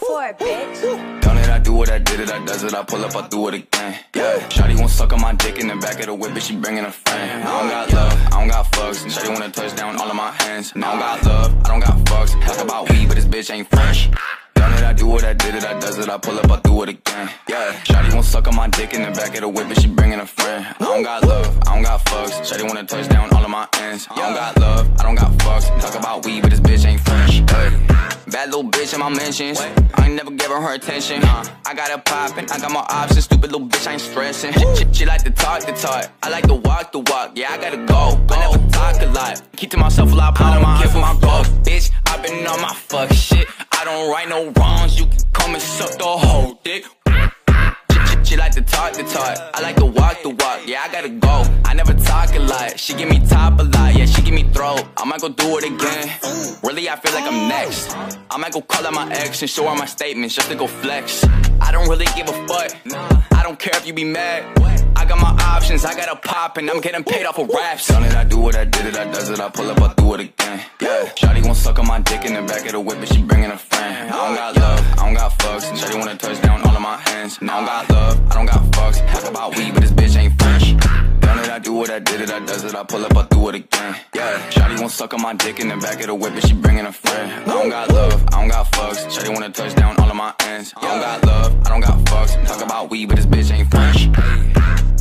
boy, bitch. Done it, I do what I did it, I does it, I pull up, I do it again. Yeah, Shotty won't suck on my dick in the back of the whip, but she bringing a friend. I don't got love, I don't got fucks. Shotty wanna touch down all of my hands. And I don't got love, I don't got fucks. Talk about weed, but this bitch ain't fresh. Done it, I do what I did it, I does it, I pull up, I do it again. Yeah, Shotty won't suck on my dick in the back of the whip, but she bringing a friend. I don't got love, I don't got fucks. Shotty wanna touch down all of my ends. I don't got love, I don't got fucks. Talk about weed, but this bitch ain't fresh. Hey. Bad little bitch in my mentions. I ain't never giving her attention. I got it poppin', I got my options. Stupid little bitch, I ain't stressing. She, she, she like to talk the talk. I like to walk the walk. Yeah, I gotta go. I never talk a lot. Keep to myself a lot. I don't give my fuck. Bitch, I been on my fuck shit. I don't right no wrongs. You can come and suck the whole talk the talk. I like to walk the walk. Yeah, I gotta go. I never talk a lot. She give me top a lot. Yeah, she give me throat. I might go do it again. Really, I feel like I'm next. I might go call out my ex and show her my statements just to go flex. I don't really give a fuck. I don't care if you be mad. I got my options, I got a pop, and I'm getting paid off of raps. Done it, I do what I did it, I does it, I pull up, I do it again. Yeah, Shotty won't suck on my dick in the back of the whip, but she bringing a friend. I don't got And I don't got love, I don't got fucks. Talk about weed, but this bitch ain't fresh. Done it, I do it, I did it, I does it, I pull up, I do it again. Yeah, Shotty won't suck on my dick in the back of the whip, and she bringing a friend. I don't got love, I don't got fucks. Shotty wanna touch down all of my ends. I don't got love, I don't got fucks. Talk about weed, but this bitch ain't fresh.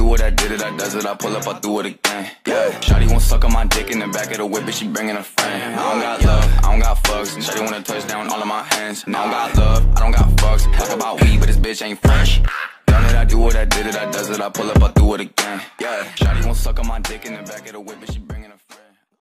Do it, I did it, I does it, I pull up, I do it again. Yeah, Shotty won't suck on my dick in the back of the whip, but she bringing a friend. I don't got love, I don't got fucks. Shotty wanna touch down all of my hands. And I don't got love, I don't got fucks. Talk about weed, but this bitch ain't fresh. Done it, I do it, I did it, I does it, I pull up, I do it again. Yeah, Shotty won't suck on my dick in the back of the whip, but she bringing